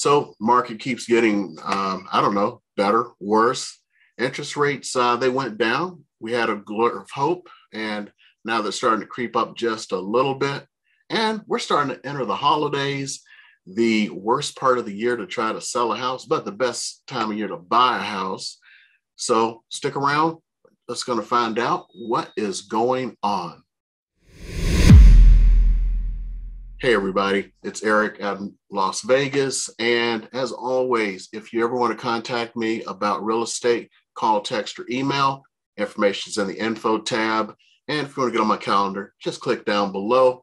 So market keeps getting, um, I don't know, better, worse. Interest rates, uh, they went down. We had a glimmer of hope, and now they're starting to creep up just a little bit. And we're starting to enter the holidays, the worst part of the year to try to sell a house, but the best time of year to buy a house. So stick around. Let's going to find out what is going on. Hey, everybody, it's Eric out in Las Vegas. And as always, if you ever want to contact me about real estate, call, text, or email. Information's in the info tab. And if you want to get on my calendar, just click down below,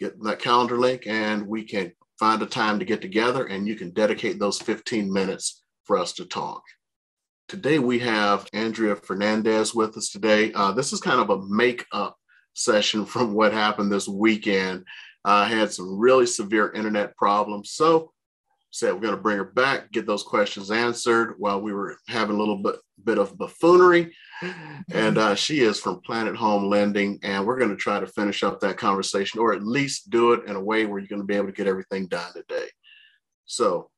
get that calendar link, and we can find a time to get together and you can dedicate those 15 minutes for us to talk. Today we have Andrea Fernandez with us today. Uh, this is kind of a make-up session from what happened this weekend. I had some really severe internet problems. So said we're going to bring her back, get those questions answered while we were having a little bit, bit of buffoonery. And uh, she is from Planet Home Lending. And we're going to try to finish up that conversation or at least do it in a way where you're going to be able to get everything done today. So,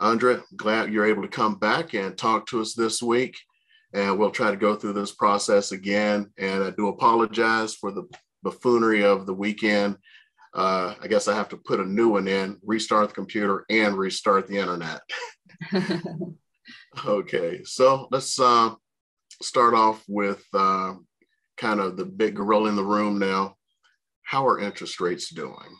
Andrea, glad you're able to come back and talk to us this week. And we'll try to go through this process again. And I do apologize for the buffoonery of the weekend uh, I guess I have to put a new one in, restart the computer, and restart the internet. okay, so let's uh, start off with uh, kind of the big gorilla in the room now. How are interest rates doing?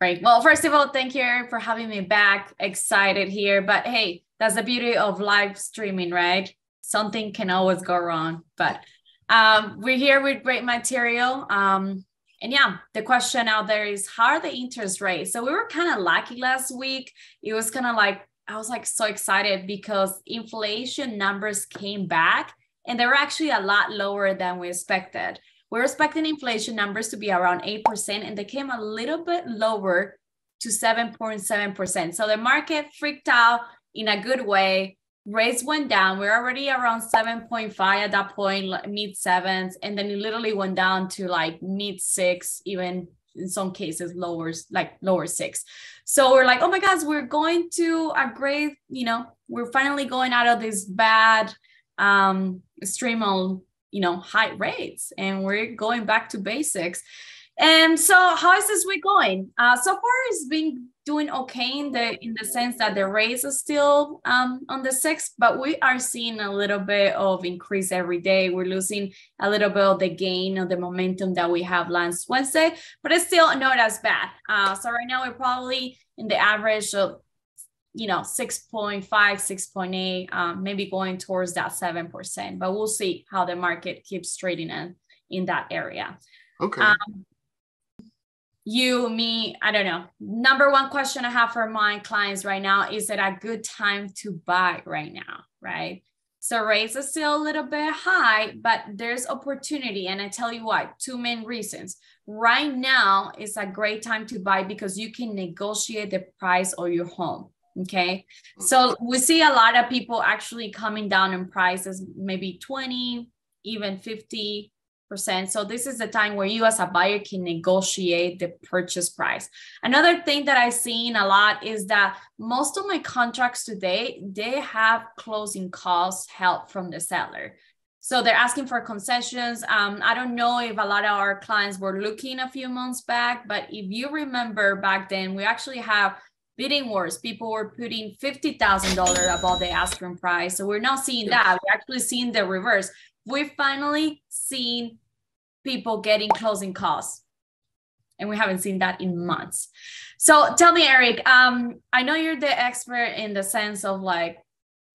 Right. Well, first of all, thank you for having me back. Excited here. But hey, that's the beauty of live streaming, right? Something can always go wrong. But um, we're here with great material. Um, and yeah, the question out there is how are the interest rates? So we were kind of lucky last week. It was kind of like, I was like so excited because inflation numbers came back and they were actually a lot lower than we expected. We are expecting inflation numbers to be around 8%, and they came a little bit lower to 7.7%. So the market freaked out in a good way rates went down. We're already around 7.5 at that point, mid sevens, and then it literally went down to like mid six, even in some cases lower, like lower six. So we're like, oh my gosh, we're going to a great, you know, we're finally going out of this bad um stream on, you know, high rates and we're going back to basics. And so how is this week going? Uh, so far it's been doing okay in the in the sense that the rates are still um, on the six, but we are seeing a little bit of increase every day. We're losing a little bit of the gain of the momentum that we have last Wednesday, but it's still not as bad. Uh, so right now we're probably in the average of you know 6.5 6.8 um, maybe going towards that 7% but we'll see how the market keeps trading in in that area okay um, you, me, I don't know. Number one question I have for my clients right now is it a good time to buy right now? Right. So rates are still a little bit high, but there's opportunity. And I tell you why, two main reasons. Right now is a great time to buy because you can negotiate the price of your home. Okay. So we see a lot of people actually coming down in prices, maybe 20, even 50, so this is the time where you as a buyer can negotiate the purchase price. Another thing that I've seen a lot is that most of my contracts today, they have closing costs help from the seller. So they're asking for concessions. Um, I don't know if a lot of our clients were looking a few months back, but if you remember back then, we actually have bidding wars. People were putting $50,000 above the asking price. So we're not seeing that. We're actually seeing the reverse. We've finally seen people getting closing costs. And we haven't seen that in months. So tell me, Eric, um, I know you're the expert in the sense of like,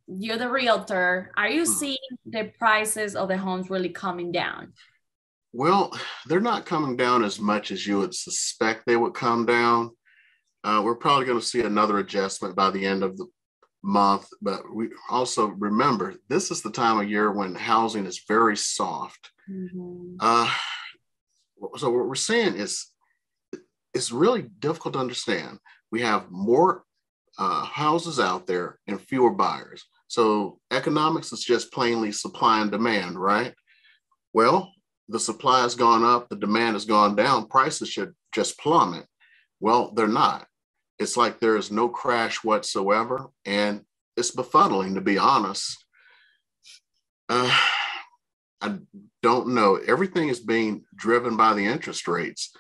you're the realtor. Are you hmm. seeing the prices of the homes really coming down? Well, they're not coming down as much as you would suspect they would come down. Uh, we're probably going to see another adjustment by the end of the month, but we also remember this is the time of year when housing is very soft. Mm-hmm. Uh, so what we're saying is it's really difficult to understand. We have more uh, houses out there and fewer buyers. So economics is just plainly supply and demand, right? Well, the supply has gone up, the demand has gone down, prices should just plummet. Well, they're not. It's like there is no crash whatsoever. And it's befuddling, to be honest. Uh, I don't know. Everything is being driven by the interest rates.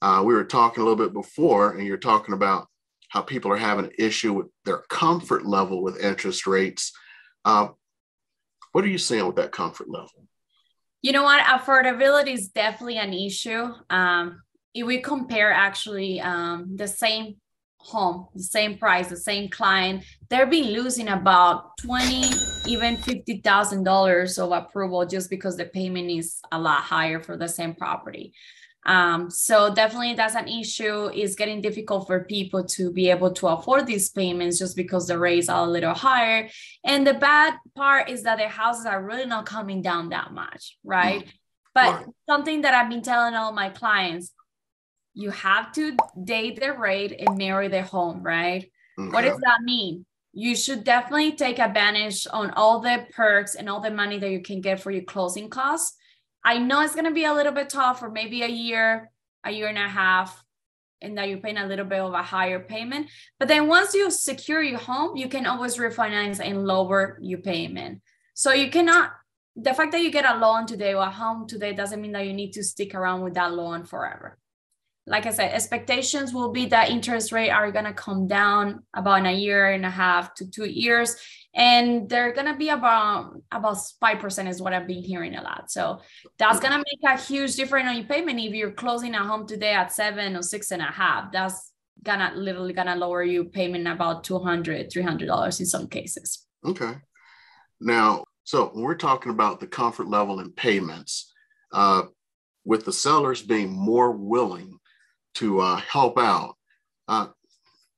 Uh, we were talking a little bit before, and you're talking about how people are having an issue with their comfort level with interest rates. Uh, what are you seeing with that comfort level? You know what? Affordability is definitely an issue. Um, if we compare actually um, the same home, the same price, the same client, they're been losing about twenty, even fifty thousand dollars of approval just because the payment is a lot higher for the same property. Um, so definitely that's an issue. It's getting difficult for people to be able to afford these payments just because the rates are a little higher. And the bad part is that the houses are really not coming down that much, right? Mm-hmm. But right. something that I've been telling all my clients, you have to date the rate and marry the home, right? Okay. What does that mean? You should definitely take advantage on all the perks and all the money that you can get for your closing costs I know it's going to be a little bit tough for maybe a year, a year and a half, and that you're paying a little bit of a higher payment. But then once you secure your home, you can always refinance and lower your payment. So you cannot, the fact that you get a loan today or a home today doesn't mean that you need to stick around with that loan forever like I said, expectations will be that interest rate are going to come down about in a year and a half to two years, and they're going to be about about five percent is what I've been hearing a lot. So that's going to make a huge difference on your payment if you're closing a home today at seven or six and a half. That's gonna literally gonna lower your payment about 200 300 dollars in some cases okay now so when we're talking about the comfort level in payments uh, with the sellers being more willing to uh, help out. Uh,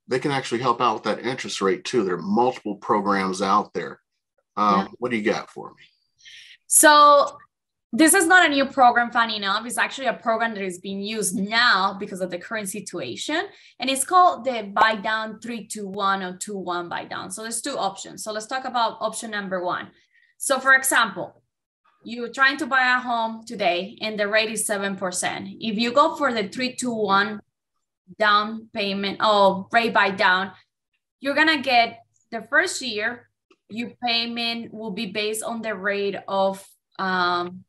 they can actually help out with that interest rate too. There are multiple programs out there. Um, yeah. What do you got for me? So this is not a new program, funny enough. It's actually a program that is being used now because of the current situation. And it's called the buy down 321 or 2 buy down. So there's two options. So let's talk about option number one. So for example, you're trying to buy a home today and the rate is 7%. If you go for the 321 down payment or oh, rate buy down, you're going to get the first year, your payment will be based on the rate of um,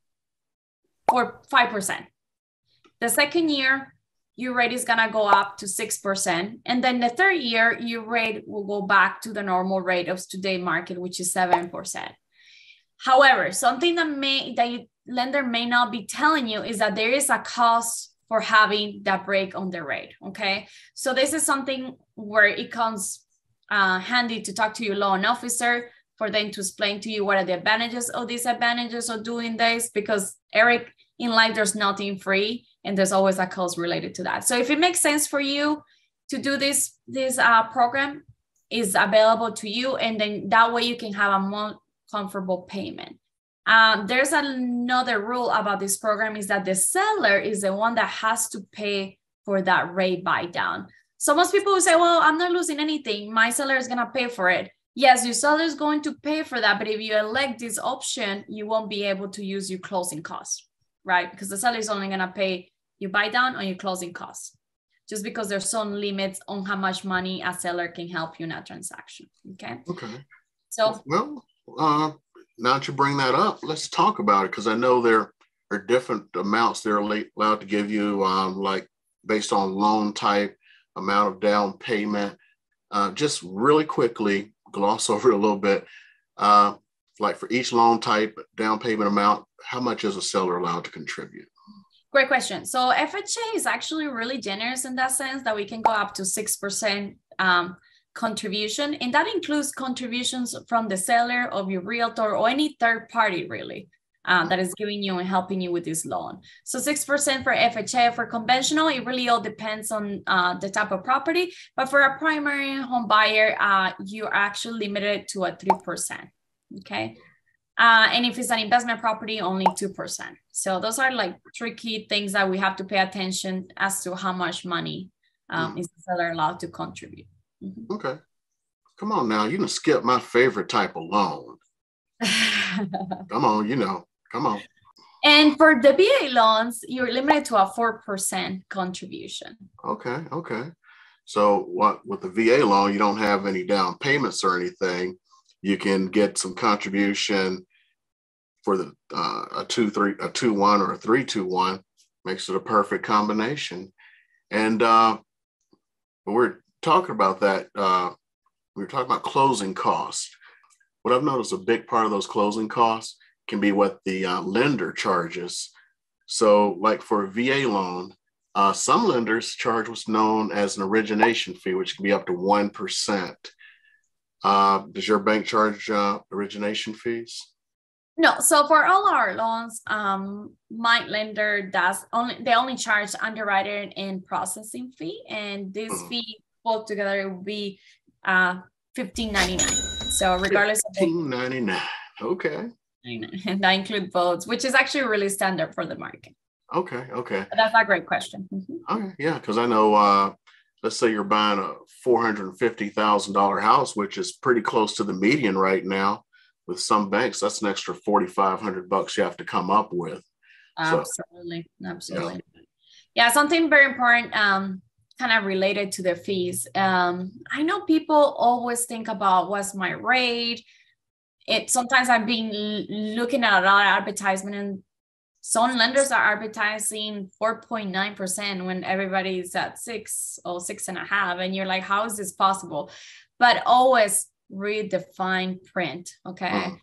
or 5%. The second year, your rate is going to go up to 6%. And then the third year, your rate will go back to the normal rate of today market, which is 7%. However, something that may that lender may not be telling you is that there is a cost for having that break on the rate. Okay, so this is something where it comes uh, handy to talk to your loan officer for them to explain to you what are the advantages or disadvantages of doing this. Because Eric, in life, there's nothing free, and there's always a cost related to that. So if it makes sense for you to do this this uh, program, is available to you, and then that way you can have a more comfortable payment. Um, there's another rule about this program is that the seller is the one that has to pay for that rate buy down. So most people will say, well, I'm not losing anything. My seller is going to pay for it. Yes, your seller is going to pay for that. But if you elect this option, you won't be able to use your closing costs, right? Because the seller is only going to pay your buy down on your closing costs, just because there's some limits on how much money a seller can help you in a transaction. Okay. Okay. So, well, uh, now that you bring that up, let's talk about it because I know there are different amounts they're allowed to give you, um, like based on loan type, amount of down payment. Uh, just really quickly gloss over a little bit. Uh, like for each loan type, down payment amount, how much is a seller allowed to contribute? Great question. So FHA is actually really generous in that sense that we can go up to 6% um, contribution, and that includes contributions from the seller of your realtor or any third party, really. Uh, that is giving you and helping you with this loan. So 6% for FHA, for conventional, it really all depends on uh, the type of property. But for a primary home buyer, uh, you're actually limited to a 3%. Okay. Uh, and if it's an investment property, only 2%. So those are like tricky things that we have to pay attention as to how much money um, mm. is the seller allowed to contribute. Mm-hmm. Okay. Come on now. You can skip my favorite type of loan. come on, you know. Come on. And for the VA loans, you're limited to a 4% contribution. Okay. Okay. So what with the VA loan, you don't have any down payments or anything. You can get some contribution for the uh, a two three a two one or a three two one makes it a perfect combination. And uh, we're talking about that. Uh, we were talking about closing costs. What I've noticed a big part of those closing costs can be what the uh, lender charges. So, like for a VA loan, uh, some lenders charge what's known as an origination fee, which can be up to 1%. Uh, does your bank charge uh, origination fees? No, so for all our loans, um, my lender does only they only charge underwriting and processing fee, and this mm. fee both together it would be uh fifteen ninety nine. So regardless of fifteen ninety nine, okay, and that include both, which is actually really standard for the market. Okay, okay, but that's a great question. Mm-hmm. Okay, yeah, because I know. uh Let's say you're buying a four hundred and fifty thousand dollar house, which is pretty close to the median right now with some banks, that's an extra 4,500 bucks you have to come up with. Absolutely. So, Absolutely. Yeah. yeah. something very important, um, kind of related to the fees. Um, I know people always think about what's my rate. It sometimes I've been looking at a lot of advertisement and some lenders are advertising 4.9% when everybody's at six or six and a half. And you're like, how is this possible? But always read the fine print. Okay. Uh-huh.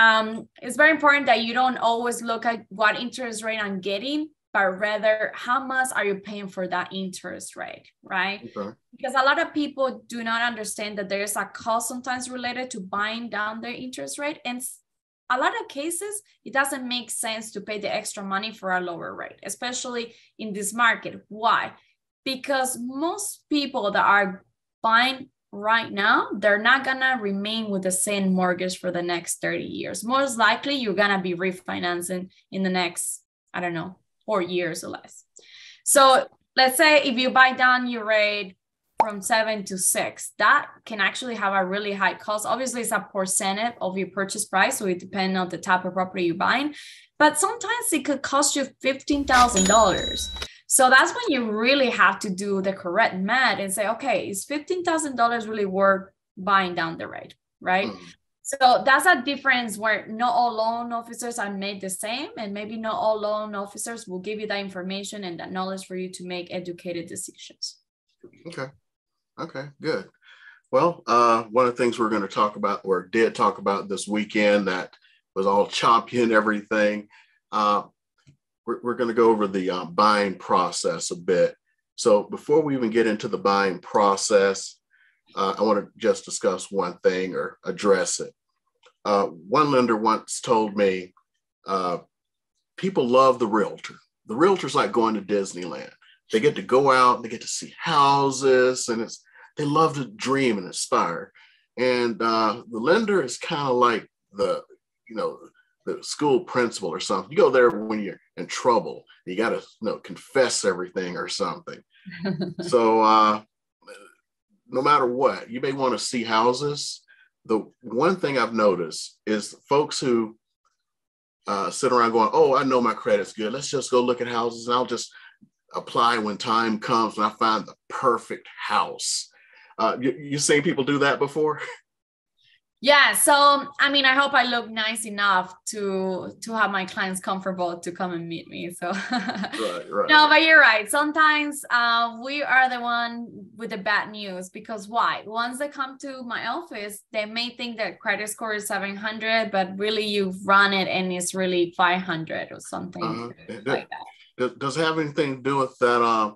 Um, it's very important that you don't always look at what interest rate I'm getting, but rather how much are you paying for that interest rate, right? Okay. Because a lot of people do not understand that there's a cost sometimes related to buying down their interest rate. And a lot of cases, it doesn't make sense to pay the extra money for a lower rate, especially in this market. Why? Because most people that are buying right now, they're not gonna remain with the same mortgage for the next 30 years. Most likely, you're gonna be refinancing in the next, I don't know, four years or less. So let's say if you buy down your rate from seven to six, that can actually have a really high cost. Obviously, it's a percentage of your purchase price, so it depends on the type of property you're buying. But sometimes it could cost you fifteen thousand dollars. So that's when you really have to do the correct math and say, okay, is $15,000 really worth buying down the rate, right? Mm. So that's a difference where not all loan officers are made the same, and maybe not all loan officers will give you that information and that knowledge for you to make educated decisions. Okay. Okay, good. Well, uh, one of the things we're going to talk about, or did talk about this weekend, that was all choppy and everything. Uh, we're, we're going to go over the uh, buying process a bit. So before we even get into the buying process, uh, I want to just discuss one thing or address it. Uh, one lender once told me uh, people love the realtor. The realtor's like going to Disneyland. They get to go out, they get to see houses, and it's they love to dream and aspire. And uh, the lender is kind of like the you know the school principal or something. You go there when you're in trouble. You got to you know confess everything or something. so uh, no matter what, you may want to see houses. The one thing I've noticed is folks who uh, sit around going, "Oh, I know my credit's good. Let's just go look at houses, and I'll just apply when time comes when I find the perfect house." Uh, you, you seen people do that before? yeah so i mean i hope i look nice enough to to have my clients comfortable to come and meet me so. Right, right. no but you're right. Sometimes uh, we are the one with the bad news because why? Once they come to my office they may think that credit score is 700 but really you've run it and it's really 500 or something uh-huh. like that. Does it have anything to do with that uh,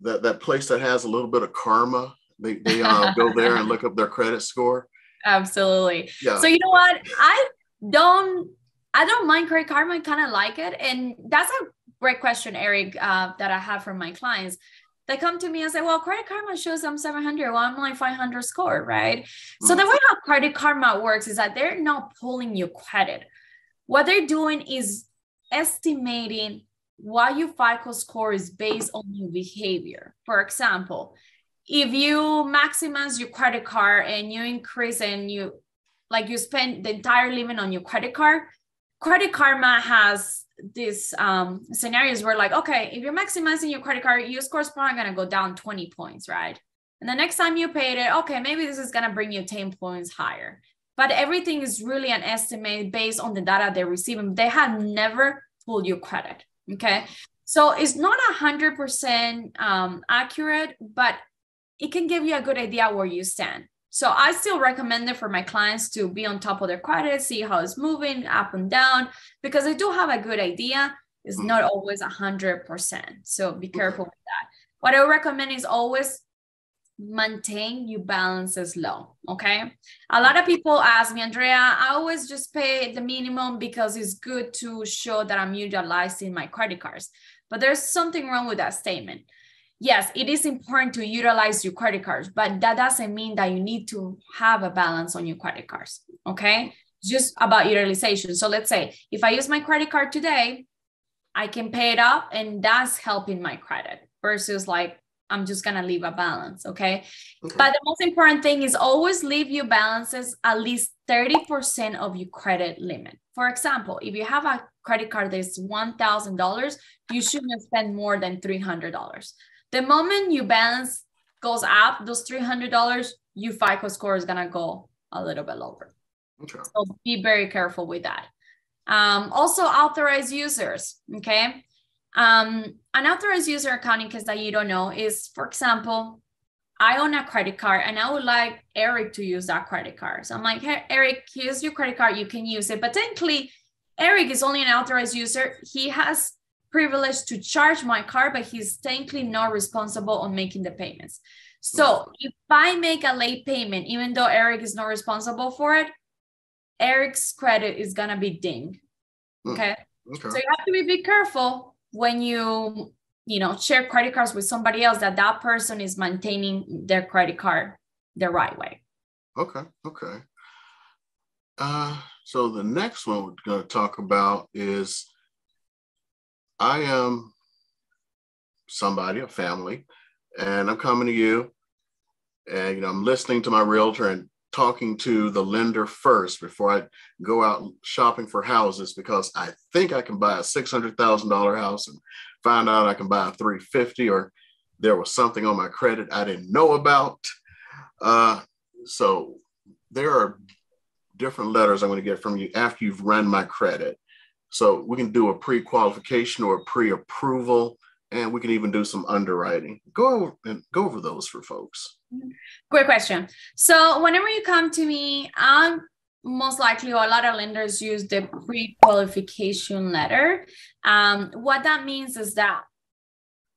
that that place that has a little bit of karma? They, they uh, go there and look up their credit score Absolutely. Yeah. So you know what? I don't I don't mind credit karma. I kind of like it. And that's a great question, Eric, uh, that I have from my clients. They come to me and say, well, credit karma shows I'm 700. Well, I'm like 500 score, right? Mm-hmm. So the way how credit karma works is that they're not pulling your credit. What they're doing is estimating why your FICO score is based on your behavior. For example, if you maximize your credit card and you increase and you like you spend the entire limit on your credit card, Credit Karma has these um, scenarios where like, okay, if you're maximizing your credit card, your score is probably gonna go down 20 points, right? And the next time you paid it, okay, maybe this is gonna bring you 10 points higher. But everything is really an estimate based on the data they're receiving. They have never pulled your credit. Okay. So it's not a hundred percent um, accurate, but it can give you a good idea where you stand. So I still recommend it for my clients to be on top of their credit, see how it's moving up and down, because I do have a good idea. It's mm-hmm. not always a hundred percent. So be careful with that. What I recommend is always maintain your balances low. Okay. A lot of people ask me, Andrea, I always just pay the minimum because it's good to show that I'm utilizing my credit cards. But there's something wrong with that statement yes, it is important to utilize your credit cards, but that doesn't mean that you need to have a balance on your credit cards. Okay. Just about utilization. So let's say if I use my credit card today, I can pay it up and that's helping my credit versus like I'm just gonna leave a balance. Okay? okay. But the most important thing is always leave your balances at least 30% of your credit limit. For example, if you have a credit card that's $1,000, you shouldn't spend more than $300. The moment your balance goes up, those $300, your FICO score is going to go a little bit lower. Okay. So be very careful with that. Um, also, authorized users. Okay. Um, an authorized user account, in case that you don't know, is for example, I own a credit card and I would like Eric to use that credit card. So I'm like, hey, Eric, here's your credit card. You can use it. But technically, Eric is only an authorized user. He has privilege to charge my car, but he's technically not responsible on making the payments. So if I make a late payment, even though Eric is not responsible for it, Eric's credit is gonna be dinged. Hmm. Okay? okay. So you have to be, be careful when you you know share credit cards with somebody else that that person is maintaining their credit card the right way. Okay. Okay. Uh, so the next one we're going to talk about is I am somebody, a family, and I'm coming to you, and you know, I'm listening to my realtor and talking to the lender first before I go out shopping for houses because I think I can buy a six hundred thousand dollar house and find out I can buy a three fifty or there was something on my credit I didn't know about. Uh, so there are different letters I'm going to get from you after you've run my credit. So we can do a pre-qualification or a pre-approval, and we can even do some underwriting. Go and go over those for folks. Great question. So whenever you come to me, I'm most likely, or a lot of lenders use the pre-qualification letter. Um, what that means is that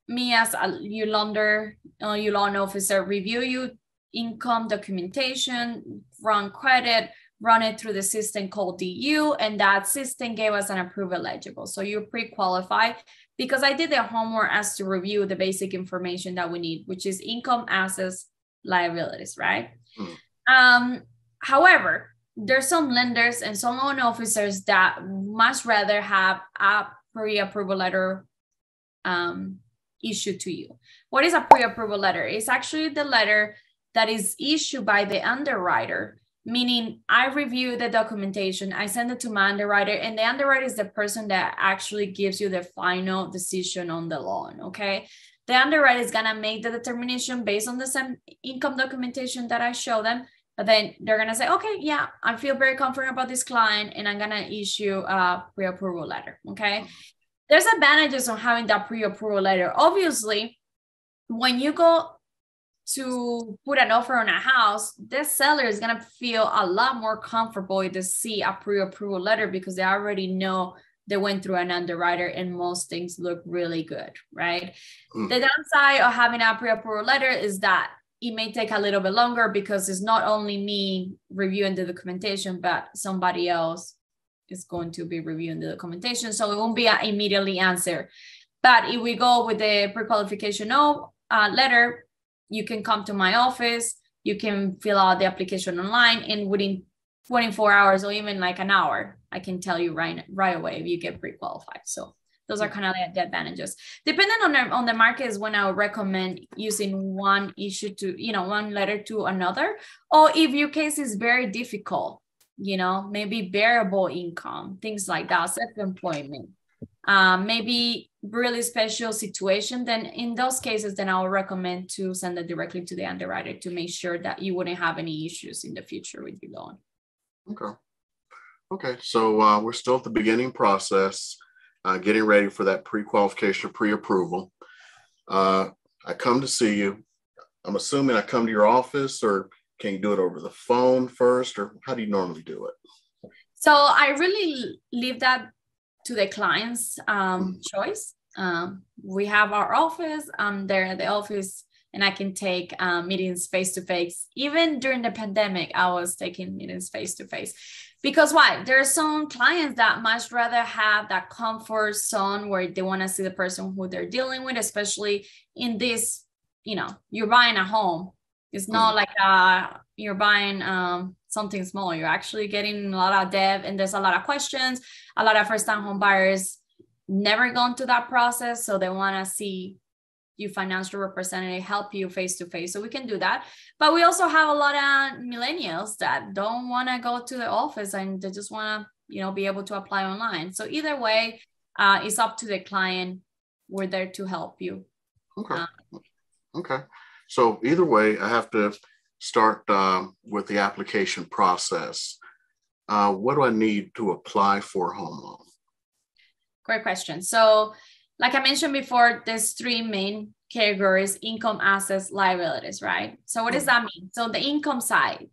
me as a you lender, uh, you loan officer, review you income documentation, run credit, run it through the system called DU, and that system gave us an approval eligible. So you pre-qualify because I did the homework as to review the basic information that we need, which is income, assets, liabilities, right? Mm. Um, however, there's some lenders and some loan officers that much rather have a pre-approval letter um, issued to you. What is a pre-approval letter? It's actually the letter that is issued by the underwriter meaning I review the documentation, I send it to my underwriter, and the underwriter is the person that actually gives you the final decision on the loan. Okay. The underwriter is going to make the determination based on the same income documentation that I show them. But then they're going to say, okay, yeah, I feel very confident about this client, and I'm going to issue a pre approval letter. Okay. There's advantages on having that pre approval letter. Obviously, when you go to put an offer on a house, this seller is going to feel a lot more comfortable to see a pre-approval letter because they already know they went through an underwriter and most things look really good, right? Mm. The downside of having a pre-approval letter is that it may take a little bit longer because it's not only me reviewing the documentation, but somebody else is going to be reviewing the documentation. So it won't be immediately answered. But if we go with the pre-qualification no, uh, letter, you can come to my office, you can fill out the application online, and within 24 hours or even like an hour, I can tell you right right away if you get pre-qualified. So those are kind of the advantages. Depending on the on the market is when I would recommend using one issue to, you know, one letter to another. Or if your case is very difficult, you know, maybe variable income, things like that, self-employment. um, maybe really special situation, then in those cases, then I would recommend to send it directly to the underwriter to make sure that you wouldn't have any issues in the future with your loan. Okay. Okay. So uh, we're still at the beginning process, uh, getting ready for that pre-qualification, pre-approval. Uh, I come to see you. I'm assuming I come to your office, or can you do it over the phone first, or how do you normally do it? So I really leave that to the client's um, choice. Um, we have our office. I'm there at the office, and I can take um, meetings face to face. Even during the pandemic, I was taking meetings face to face. Because why? There are some clients that much rather have that comfort zone where they want to see the person who they're dealing with, especially in this, you know, you're buying a home. It's not mm. like uh, you're buying um, something small. You're actually getting a lot of debt, and there's a lot of questions. A lot of first-time home buyers never gone through that process, so they want to see you financial representative help you face to face so we can do that. But we also have a lot of millennials that don't want to go to the office and they just want to you know be able to apply online. So either way uh, it's up to the client. We're there to help you. Okay. Um, okay. So either way i have to start uh, with the application process uh, what do I need to apply for a home loan? Great question. So, like I mentioned before, there's three main categories income, assets, liabilities, right? So, what does that mean? So, the income side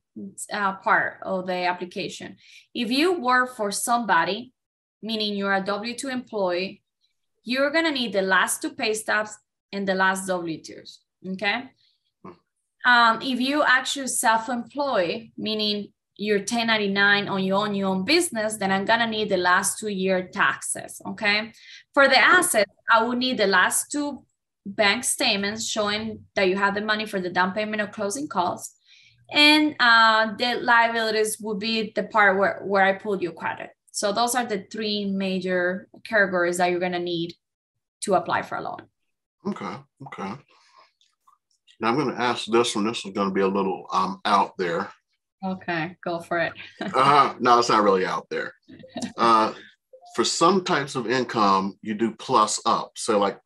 uh, part of the application, if you work for somebody, meaning you're a W 2 employee, you're going to need the last two pay stubs and the last W 2s. Okay. Hmm. Um, if you actually self employed, meaning your 1099 on your own your own business, then I'm gonna need the last two year taxes. Okay. For the assets, I will need the last two bank statements showing that you have the money for the down payment or closing costs. And uh, the liabilities would be the part where, where I pulled your credit. So those are the three major categories that you're gonna need to apply for a loan. Okay. Okay. Now I'm going to ask this one. This is going to be a little um, out there. Okay, go for it. uh, no, it's not really out there. Uh, for some types of income, you do plus up. So, like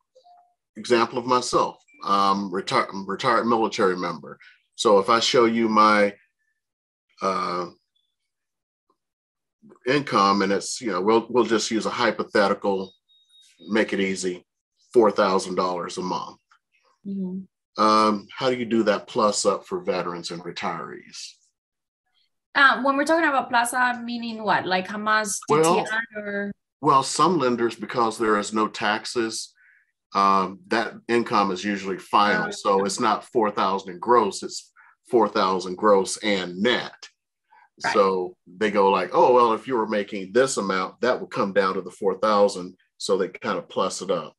example of myself, um, retired retired military member. So if I show you my uh, income, and it's you know we'll we'll just use a hypothetical, make it easy, four thousand dollars a month. Mm-hmm. Um, how do you do that plus up for veterans and retirees? Uh, when we're talking about plaza, meaning what? Like Hamas, well, or? Well, some lenders, because there is no taxes, um, that income is usually final. Oh, so it's not 4,000 in gross, it's 4,000 gross and net. Right. So they go like, oh, well, if you were making this amount, that would come down to the 4,000. So they kind of plus it up.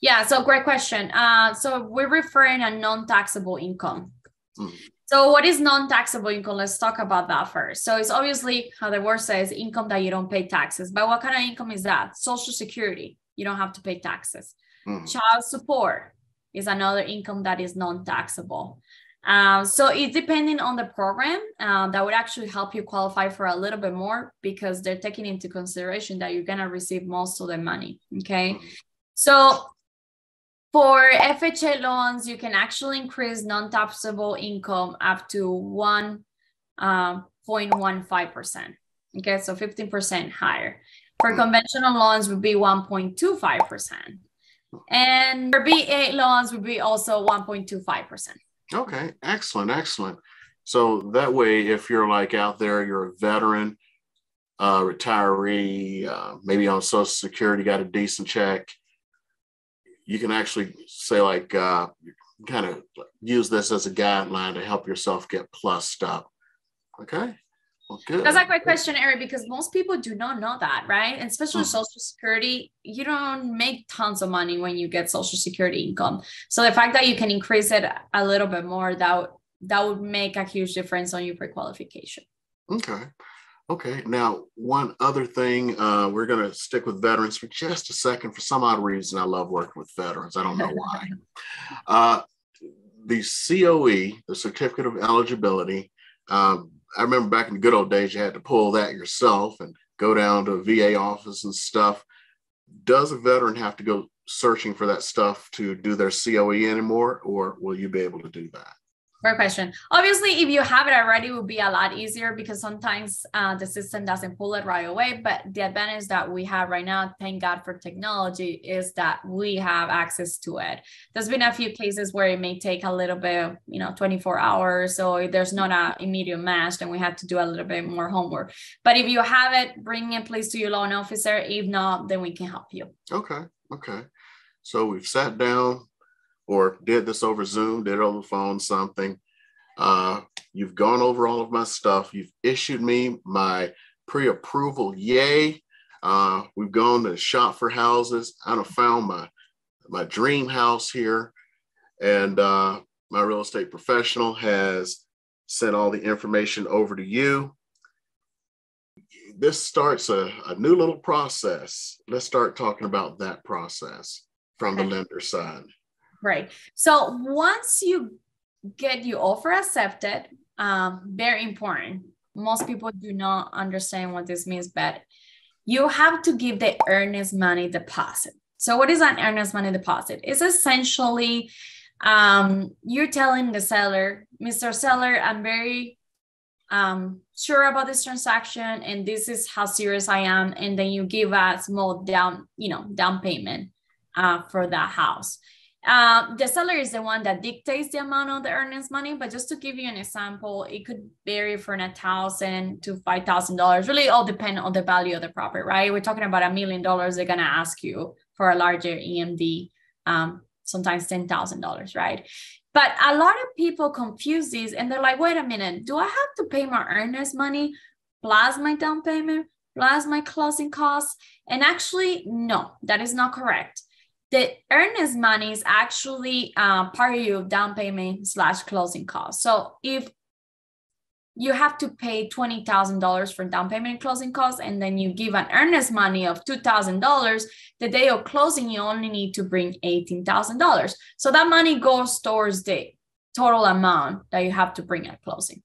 Yeah, so great question. Uh, so we're referring a non-taxable income. Mm. So, what is non taxable income? Let's talk about that first. So, it's obviously how the word says income that you don't pay taxes. But what kind of income is that? Social Security, you don't have to pay taxes. Mm. Child support is another income that is non taxable. Um, so, it's depending on the program uh, that would actually help you qualify for a little bit more because they're taking into consideration that you're going to receive most of the money. Okay. Mm. So, for FHA loans, you can actually increase non-taxable income up to 1.15%. Um, okay, so 15% higher. For conventional loans would be 1.25%. And for VA loans would be also 1.25%. Okay, excellent, excellent. So that way, if you're like out there, you're a veteran, uh, retiree, uh, maybe on Social Security, got a decent check, you can actually say like uh, kind of use this as a guideline to help yourself get plussed up. Okay. Well, good. That's a great question, Eric, because most people do not know that, right? And especially mm. Social Security, you don't make tons of money when you get Social Security income. So the fact that you can increase it a little bit more, that that would make a huge difference on your pre-qualification. Okay. Okay, now one other thing, uh, we're going to stick with veterans for just a second. For some odd reason, I love working with veterans. I don't know why. uh, the COE, the Certificate of Eligibility, um, I remember back in the good old days, you had to pull that yourself and go down to a VA office and stuff. does a veteran have to go searching for that stuff to do their COE anymore, or will you be able to do that? Great question. Obviously, if you have it already, it will be a lot easier because sometimes uh, the system doesn't pull it right away. But the advantage that we have right now, thank God for technology, is that we have access to it. There's been a few cases where it may take a little bit, you know, 24 hours. So if there's not an immediate match, then we have to do a little bit more homework. But if you have it, bring it please to your loan officer. If not, then we can help you. Okay. Okay. So we've sat down, or did this over Zoom, did it over the phone, something. Uh, you've gone over all of my stuff. You've issued me my pre-approval. Yay. Uh, we've gone to shop for houses. I have found my my dream house here. And uh, my real estate professional has sent all the information over to you. This starts a, a new little process. Let's start talking about that process from the lender side. Right. So once you get your offer accepted, um, very important. Most people do not understand what this means, but you have to give the earnest money deposit. So, what is an earnest money deposit? It's essentially um, you're telling the seller, Mr. Seller, I'm very um, sure about this transaction, and this is how serious I am. And then you give a small down, you know, down payment uh, for that house. Uh, the seller is the one that dictates the amount of the earnest money, but just to give you an example, it could vary from a thousand to five thousand dollars. Really, all depend on the value of the property, right? We're talking about a million dollars. They're gonna ask you for a larger EMD, um, sometimes ten thousand dollars, right? But a lot of people confuse these, and they're like, "Wait a minute, do I have to pay my earnest money plus my down payment plus my closing costs?" And actually, no, that is not correct the earnest money is actually uh, part of your down payment slash closing cost. So if you have to pay $20,000 for down payment and closing costs, and then you give an earnest money of $2,000, the day of closing, you only need to bring $18,000. So that money goes towards the total amount that you have to bring at closing.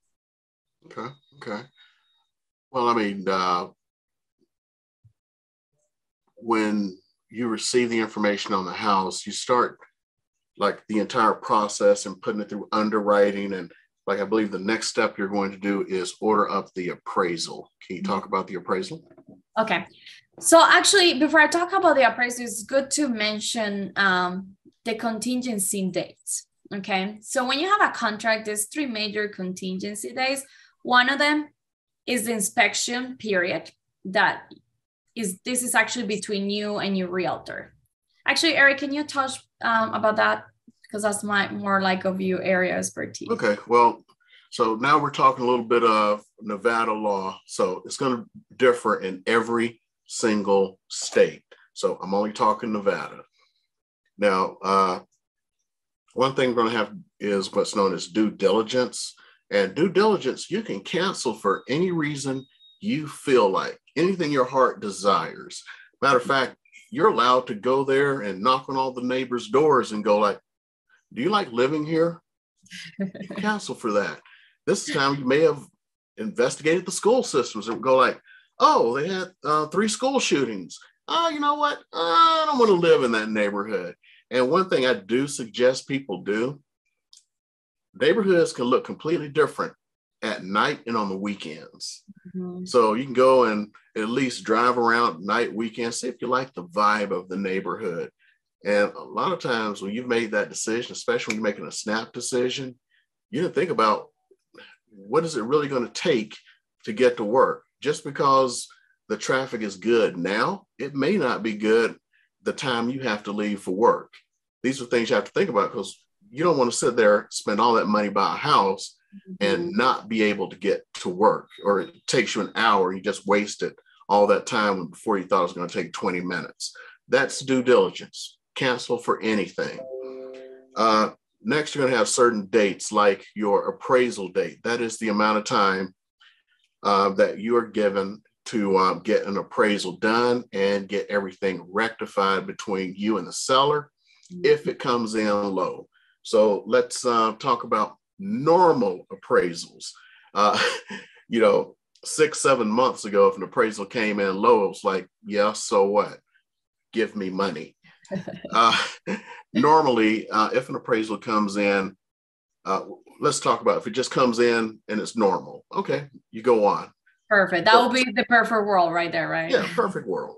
Okay. Okay. Well, I mean, uh, when you receive the information on the house, you start like the entire process and putting it through underwriting and like I believe the next step you're going to do is order up the appraisal. Can you talk about the appraisal? Okay. So actually, before I talk about the appraisal, it's good to mention um, the contingency dates. Okay. So when you have a contract, there's three major contingency days. One of them is the inspection period that is this is actually between you and your realtor. Actually, Eric, can you touch um, about that? Because that's my more like of your area expertise. Okay, well, so now we're talking a little bit of Nevada law. So it's going to differ in every single state. So I'm only talking Nevada. Now, uh, one thing we're going to have is what's known as due diligence. And due diligence, you can cancel for any reason you feel like anything your heart desires. Matter of mm-hmm. fact, you're allowed to go there and knock on all the neighbors' doors and go like, "Do you like living here?" Cancel for that. This time you may have investigated the school systems and go like, "Oh, they had uh, three school shootings. Oh, you know what? Ah, I don't want to live in that neighborhood." And one thing I do suggest people do: neighborhoods can look completely different at night and on the weekends. Mm-hmm. So you can go and at least drive around night, weekend, see if you like the vibe of the neighborhood. And a lot of times when you've made that decision, especially when you're making a snap decision, you didn't think about what is it really going to take to get to work. Just because the traffic is good now, it may not be good the time you have to leave for work. These are things you have to think about because you don't want to sit there, spend all that money buy a house, and mm-hmm. not be able to get to work, or it takes you an hour, you just wasted all that time before you thought it was going to take 20 minutes. That's due diligence. Cancel for anything. Uh, next, you're going to have certain dates like your appraisal date. That is the amount of time uh, that you are given to uh, get an appraisal done and get everything rectified between you and the seller if it comes in low. So let's uh, talk about normal appraisals. Uh, you know, six, seven months ago, if an appraisal came in low, it was like, yeah, so what? give me money. uh, normally, uh, if an appraisal comes in, uh, let's talk about if it just comes in and it's normal. Okay, you go on. Perfect. That will be the perfect world right there, right? Yeah, perfect world.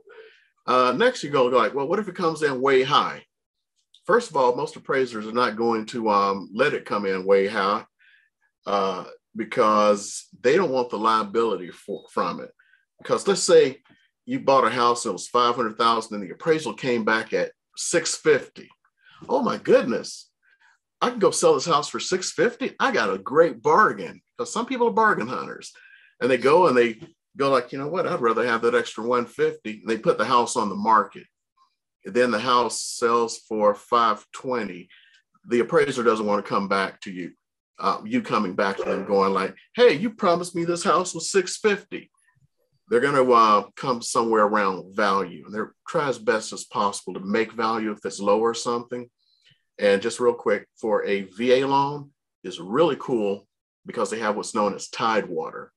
Uh, next, you go like, well, what if it comes in way high? First of all, most appraisers are not going to um, let it come in way high uh, because they don't want the liability for, from it. Because let's say you bought a house that was 500,000 and the appraisal came back at 650. Oh my goodness. I can go sell this house for 650. I got a great bargain because some people are bargain hunters and they go and they go like, you know what? I'd rather have that extra 150. And they put the house on the market. Then the house sells for 520. The appraiser doesn't want to come back to you. Uh, you coming back to them going like, hey, you promised me this house was 650 they're going to uh, come somewhere around value and they're try as best as possible to make value if it's lower or something and just real quick for a va loan is really cool because they have what's known as tidewater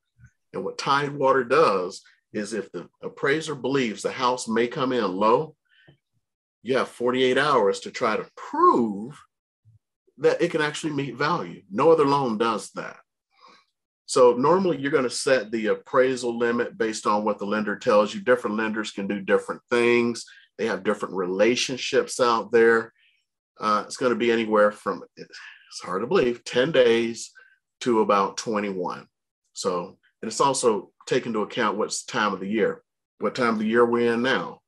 and what tidewater does is if the appraiser believes the house may come in low you have 48 hours to try to prove that it can actually meet value no other loan does that so normally you're going to set the appraisal limit based on what the lender tells you. Different lenders can do different things. They have different relationships out there. Uh, it's going to be anywhere from, it's hard to believe, 10 days to about 21. So, and it's also take into account what's time of the year, what time of the year we're in now.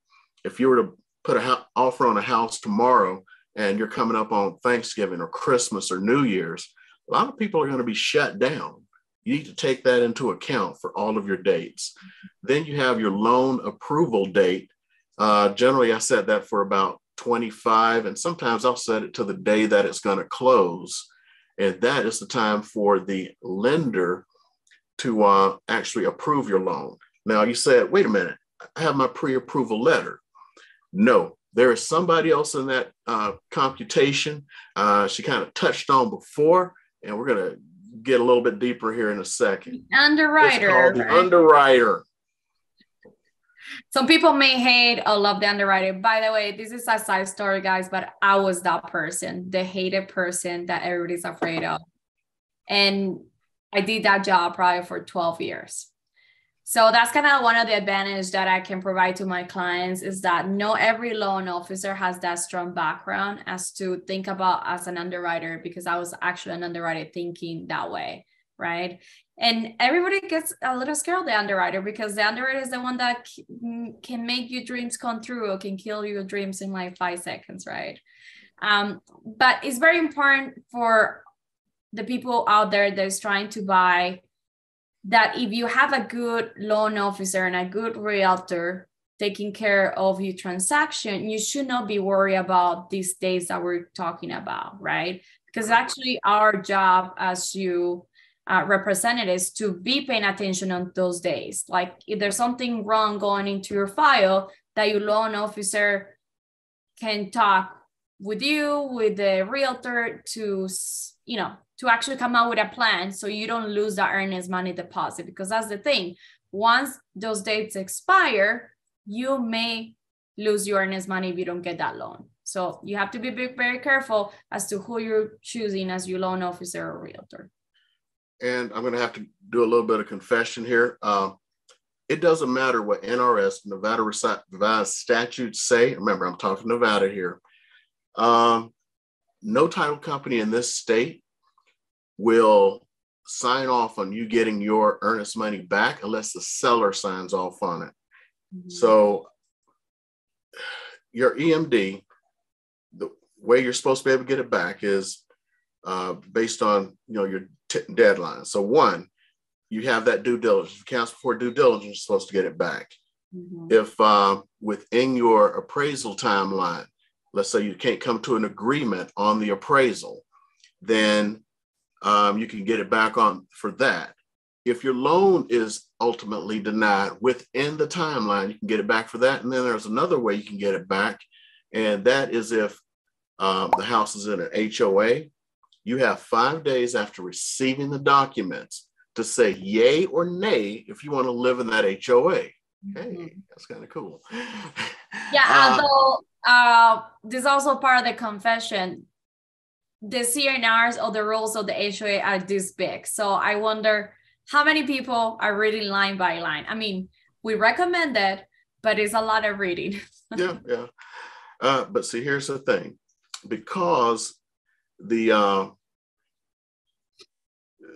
If you were to put an offer on a house tomorrow and you're coming up on Thanksgiving or Christmas or New Year's, a lot of people are going to be shut down you need to take that into account for all of your dates. Then you have your loan approval date. Uh, generally, I set that for about 25, and sometimes I'll set it to the day that it's going to close. And that is the time for the lender to uh, actually approve your loan. Now, you said, wait a minute, I have my pre approval letter. No, there is somebody else in that uh, computation. Uh, she kind of touched on before, and we're going to get a little bit deeper here in a second. Underwriter. the underwriter. Some people may hate or love the underwriter. By the way, this is a side story, guys, but I was that person, the hated person that everybody's afraid of. And I did that job probably for 12 years. So that's kind of one of the advantage that I can provide to my clients is that not every loan officer has that strong background as to think about as an underwriter because I was actually an underwriter thinking that way, right? And everybody gets a little scared of the underwriter because the underwriter is the one that can make your dreams come true or can kill your dreams in like five seconds, right? Um, but it's very important for the people out there that's trying to buy that if you have a good loan officer and a good realtor taking care of your transaction, you should not be worried about these days that we're talking about, right? Because actually, our job as you uh, representatives to be paying attention on those days. Like if there's something wrong going into your file, that your loan officer can talk with you, with the realtor to, you know, to actually come out with a plan so you don't lose the earnest money deposit. Because that's the thing. Once those dates expire you may lose your earnest money if you don't get that loan. So you have to be very careful as to who you're choosing as your loan officer or realtor. And i'm going to have to do a little bit of confession here. Uh, it doesn't matter what nrs nevada, nevada statutes say. Remember i'm talking nevada here. Um, no title company in this state will sign off on you getting your earnest money back unless the seller signs off on it. Mm-hmm. So your EMD, the way you're supposed to be able to get it back is uh, based on you know your t- deadline. So one, you have that due diligence. If counts before due diligence, you're supposed to get it back. Mm-hmm. If uh, within your appraisal timeline, let's say you can't come to an agreement on the appraisal, then um, you can get it back on for that. If your loan is ultimately denied within the timeline, you can get it back for that. And then there's another way you can get it back, and that is if um, the house is in an HOA. You have five days after receiving the documents to say yay or nay if you want to live in that HOA. Hey, mm-hmm. that's kind of cool. Yeah, uh, although uh, this is also part of the confession. The CNRs or the rules of the HOA are this big. So I wonder how many people are reading line by line. I mean, we recommend it, but it's a lot of reading. yeah, yeah. Uh, but see, here's the thing because the uh,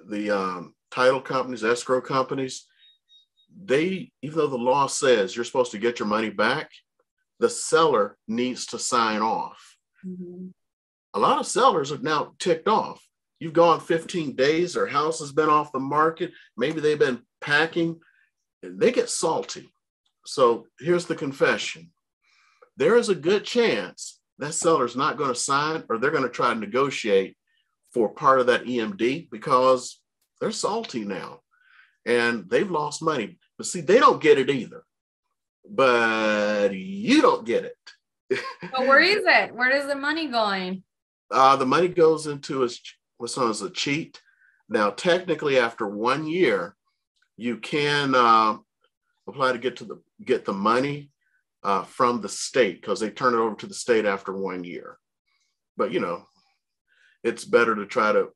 the um, title companies, escrow companies, they even though the law says you're supposed to get your money back, the seller needs to sign off. Mm-hmm. A lot of sellers are now ticked off. You've gone 15 days, their house has been off the market. Maybe they've been packing. and They get salty. So here's the confession there is a good chance that seller's not going to sign or they're going to try to negotiate for part of that EMD because they're salty now and they've lost money. But see, they don't get it either. But you don't get it. but where is it? Where is the money going? Uh, the money goes into a, what's known as escheat. Now, technically, after one year, you can uh, apply to get to the get the money uh, from the state because they turn it over to the state after one year. But you know, it's better to try to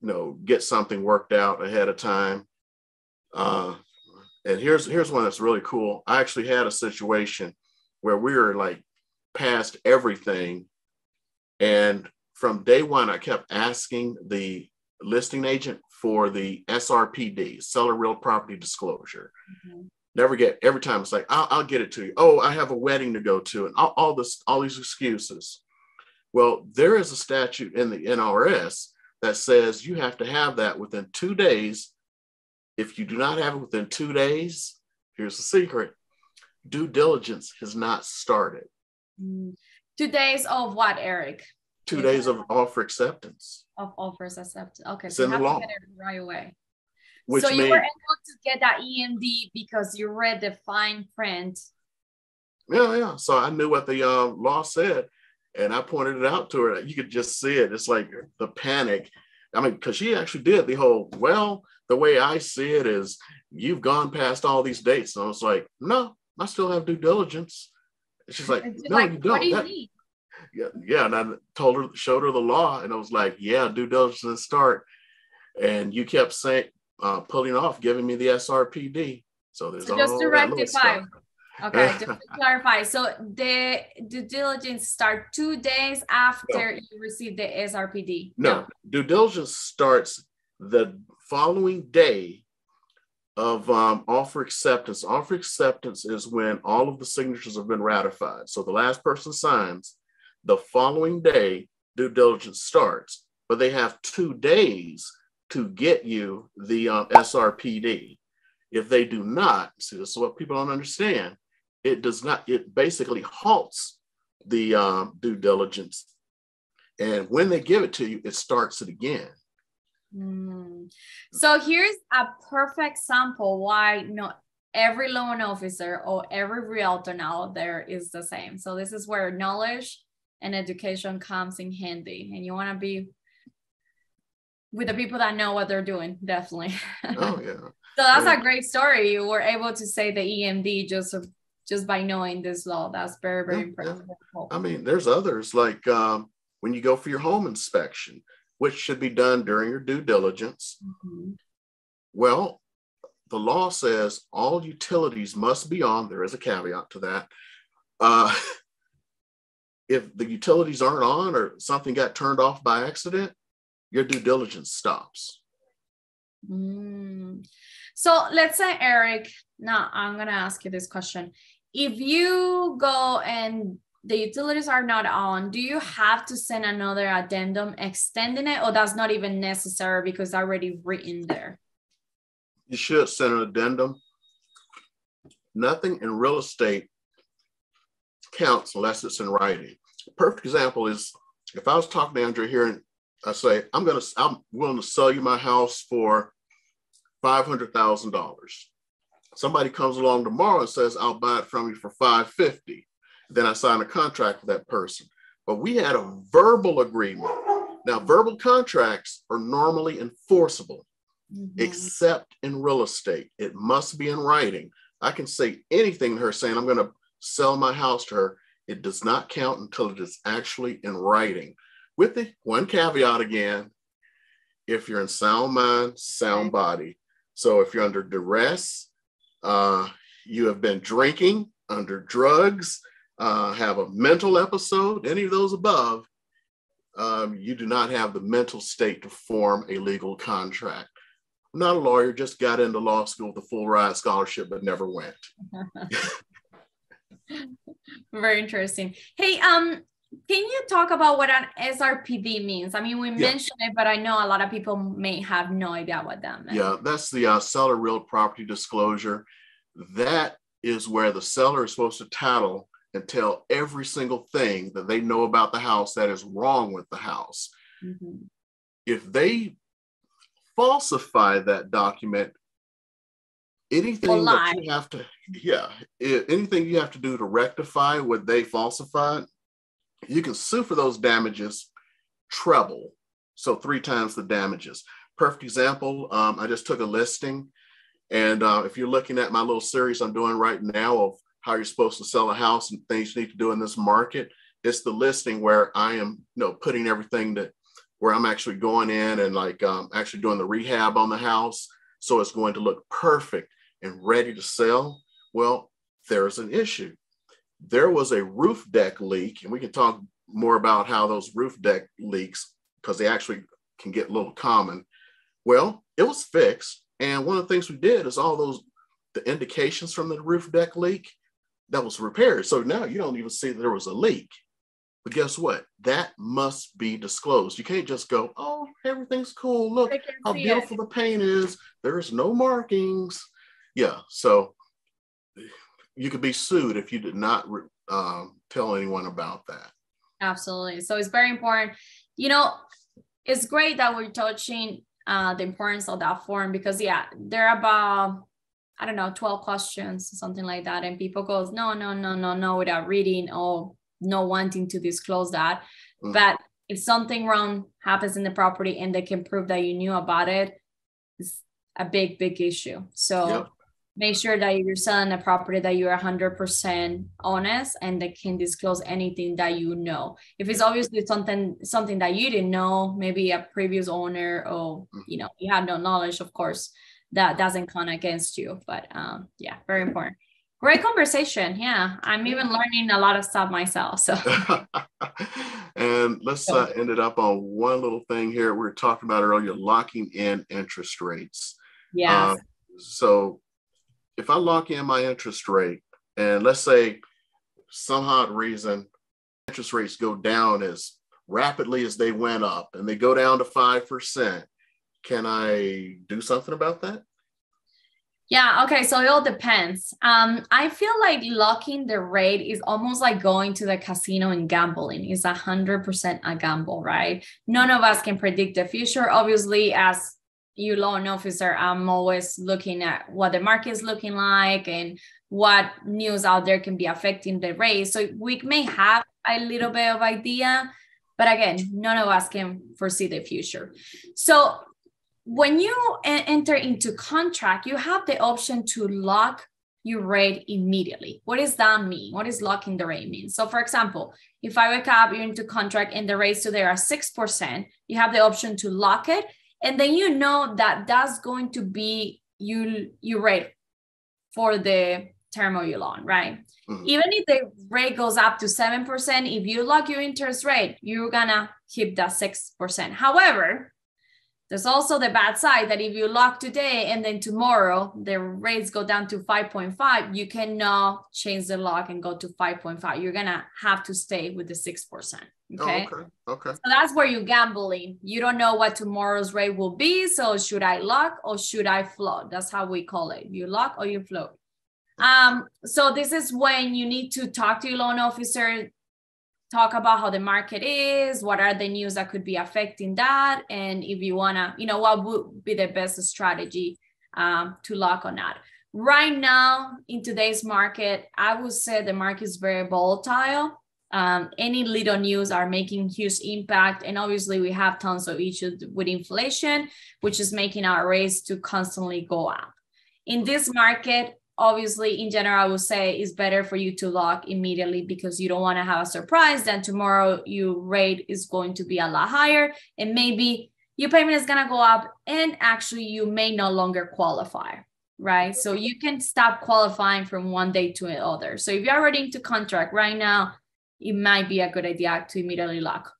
you know get something worked out ahead of time. Uh, and here's here's one that's really cool. I actually had a situation where we were like past everything, and from day one, I kept asking the listing agent for the SRPD, seller real property disclosure. Mm-hmm. Never get every time it's like I'll, I'll, get it to you. Oh i have a wedding to go to and all, all this all these excuses. Well there is a statute in the nrs that says you have to have that within two days. If you do not have it within two days here's the secret. Due diligence has not started. Mm. two days of what eric two Is days of offer acceptance of offers accepted okay it's so you have law. to get it right away which so you made, were able to get that EMD because you read the fine print. Yeah, yeah. So I knew what the uh, law said, and I pointed it out to her. You could just see it. It's like the panic. I mean, because she actually did the whole. Well, the way I see it is, you've gone past all these dates. And I was like, no, I still have due diligence. And she's like, no, like, you don't. Do you that, yeah, yeah. And I told her, showed her the law, and I was like, yeah, due diligence start. And you kept saying, uh, pulling off giving me the SRPD. So there's so just to rectify. Okay, just to clarify. So the due diligence start two days after no. you receive the SRPD. No. no, due diligence starts the following day of um, offer acceptance. Offer acceptance is when all of the signatures have been ratified. So the last person signs. The following day, due diligence starts, but they have two days to get you the um, SRPD. If they do not, see, this is what people don't understand. It does not, it basically halts the um, due diligence. And when they give it to you, it starts it again. Mm. So here's a perfect sample why not every loan officer or every realtor now there is the same. So this is where knowledge and education comes in handy. And you want to be with the people that know what they're doing, definitely. Oh yeah. so that's yeah. a great story. You were able to say the EMD just just by knowing this law. That's very very yeah, impressive. Yeah. I mean, there's others like um, when you go for your home inspection, which should be done during your due diligence. Mm-hmm. Well, the law says all utilities must be on. There is a caveat to that. Uh, if the utilities aren't on or something got turned off by accident, your due diligence stops. Mm. So let's say, Eric, now I'm going to ask you this question. If you go and the utilities are not on, do you have to send another addendum extending it, or that's not even necessary because it's already written there? You should send an addendum. Nothing in real estate counts unless it's in writing. Perfect example is if I was talking to Andrea here and I say, I'm gonna, I'm willing to sell you my house for five hundred thousand dollars. Somebody comes along tomorrow and says, I'll buy it from you for 550. Then I sign a contract with that person. But we had a verbal agreement. Now, verbal contracts are normally enforceable, mm-hmm. except in real estate. It must be in writing. I can say anything to her saying, I'm going to sell my house to her, it does not count until it is actually in writing. With the one caveat again, if you're in sound mind, sound body. So if you're under duress, uh, you have been drinking, under drugs, uh, have a mental episode, any of those above, um, you do not have the mental state to form a legal contract. I'm not a lawyer, just got into law school with a full ride scholarship, but never went. Very interesting. Hey, um, can you talk about what an SRPD means? I mean, we mentioned it, but I know a lot of people may have no idea what that means. Yeah, that's the uh, seller real property disclosure. That is where the seller is supposed to tattle and tell every single thing that they know about the house that is wrong with the house. Mm-hmm. If they falsify that document, anything that you have to, yeah, anything you have to do to rectify what they falsified, you can sue for those damages treble. So three times the damages. Perfect example, um, I just took a listing. And uh, if you're looking at my little series I'm doing right now of how you're supposed to sell a house and things you need to do in this market. It's the listing where I am, you know, putting everything that where I'm actually going in and like um, actually doing the rehab on the house. So it's going to look perfect and ready to sell. Well, there's an issue. There was a roof deck leak, and we can talk more about how those roof deck leaks, because they actually can get a little common. Well, it was fixed. And one of the things we did is all those the indications from the roof deck leak that was repaired. So now you don't even see that there was a leak. But guess what? That must be disclosed. You can't just go, oh, everything's cool. Look how beautiful it. the paint is. There's no markings. Yeah. So you could be sued if you did not um, tell anyone about that. Absolutely. So it's very important. You know, it's great that we're touching uh, the importance of that form because, yeah, they're about I don't know, 12 questions, something like that. And people goes, no, no, no, no, no, without reading or no wanting to disclose that. Mm. But if something wrong happens in the property and they can prove that you knew about it, it's a big, big issue. So yep. Make sure that you're selling a property that you're 100% honest and they can disclose anything that you know. If it's obviously something something that you didn't know, maybe a previous owner or mm. you know you had no knowledge, of course that doesn't count against you. But um, yeah, very important. Great conversation. Yeah, I'm even learning a lot of stuff myself. So, and let's uh, end it up on one little thing here. We were talking about earlier locking in interest rates. Yeah. Uh, so, if I lock in my interest rate, and let's say some somehow reason interest rates go down as rapidly as they went up, and they go down to five percent, can I do something about that? Yeah, okay, so it all depends. Um, I feel like locking the rate is almost like going to the casino and gambling. It's a hundred percent a gamble, right? None of us can predict the future. Obviously, as you loan officer, I'm always looking at what the market is looking like and what news out there can be affecting the rate. So we may have a little bit of idea, but again, none of us can foresee the future. So when you enter into contract, you have the option to lock your rate immediately. What does that mean? What does locking the rate mean? So, for example, if I wake up, you're into contract and the rates today are 6%, you have the option to lock it. And then you know that that's going to be you, your rate for the term of your loan, right? Mm-hmm. Even if the rate goes up to 7%, if you lock your interest rate, you're gonna keep that 6%. However, there's also the bad side that if you lock today and then tomorrow the rates go down to 5.5, you cannot change the lock and go to 5.5. You're gonna have to stay with the 6%. Okay. Oh, okay. Okay. So that's where you're gambling. You don't know what tomorrow's rate will be. So should I lock or should I float? That's how we call it. You lock or you float. Um, so this is when you need to talk to your loan officer, talk about how the market is, what are the news that could be affecting that, and if you wanna, you know, what would be the best strategy um, to lock on that. Right now, in today's market, I would say the market is very volatile. Um, any little news are making huge impact, and obviously we have tons of issues with inflation, which is making our rates to constantly go up. In this market, obviously in general i would say it's better for you to lock immediately because you don't want to have a surprise then tomorrow your rate is going to be a lot higher and maybe your payment is going to go up and actually you may no longer qualify right so you can stop qualifying from one day to another so if you're already into contract right now it might be a good idea to immediately lock.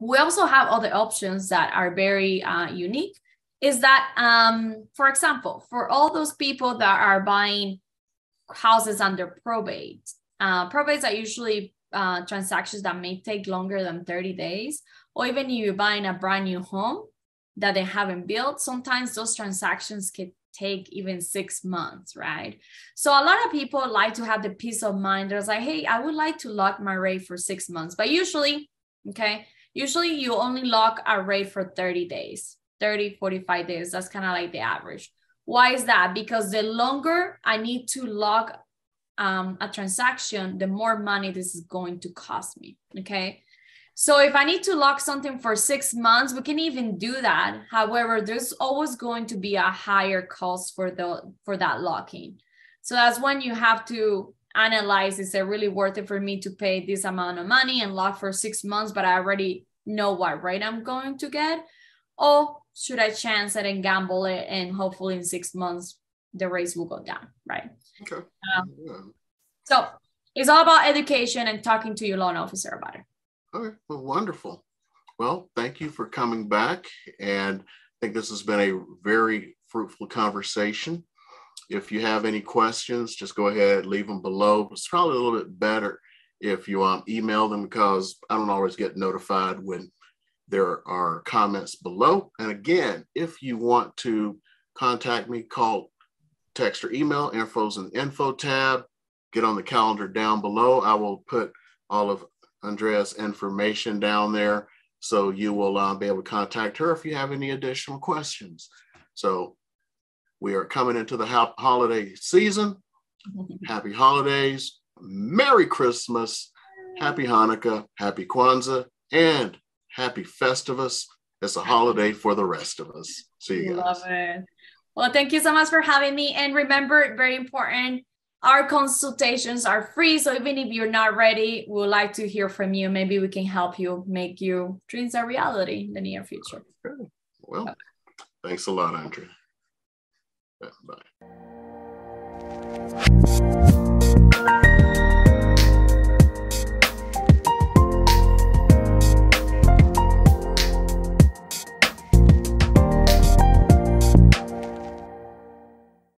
We also have other options that are very uh, unique is that, um, for example, for all those people that are buying houses under probate, uh, probates are usually uh, transactions that may take longer than 30 days, or even if you're buying a brand new home that they haven't built, sometimes those transactions can take even six months, right? So a lot of people like to have the peace of mind. There's like, hey, I would like to lock my rate for six months, but usually, okay, usually you only lock a rate for 30 days 30, 45 days. That's kind of like the average. Why is that? Because the longer I need to log um, a transaction, the more money this is going to cost me. Okay. So if I need to lock something for six months, we can even do that. However, there's always going to be a higher cost for the for that locking. So that's when you have to analyze is it really worth it for me to pay this amount of money and lock for six months, but I already know what rate I'm going to get? Or should I chance it and gamble it and hopefully in six months the race will go down, right? Okay. Um, yeah. So it's all about education and talking to your loan officer about it. Okay, well, wonderful. Well, thank you for coming back. And I think this has been a very fruitful conversation. If you have any questions, just go ahead, leave them below. It's probably a little bit better if you um, email them because I don't always get notified when there are comments below. And again, if you want to contact me, call, text, or email. Info's in the info tab. Get on the calendar down below. I will put all of Andrea's information down there so you will uh, be able to contact her if you have any additional questions. So we are coming into the ho- holiday season. Happy holidays, Merry Christmas, Happy Hanukkah, Happy Kwanzaa, and happy Festivus. It's a holiday for the rest of us. See you guys. Love it. Well, thank you so much for having me. And remember, very important, our consultations are free. So even if you're not ready, we would like to hear from you. Maybe we can help you make your dreams a reality in the near future. Okay. Well, okay. thanks a lot, Andrea. Bye.